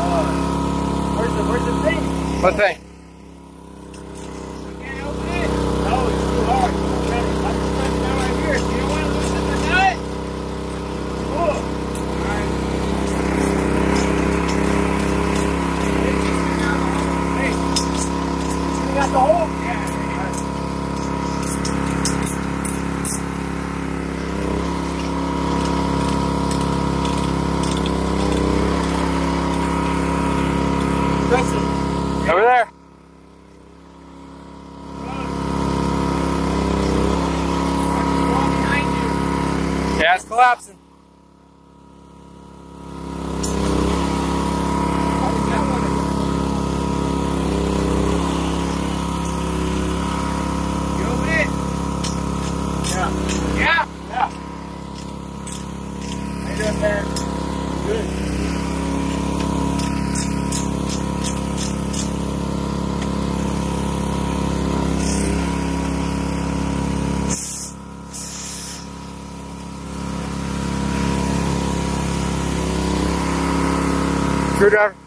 Where's the, where's the thing? What thing? Over there. Yeah, it's collapsing. Yeah. Yeah. Yeah. How you doing there? Screwdriver.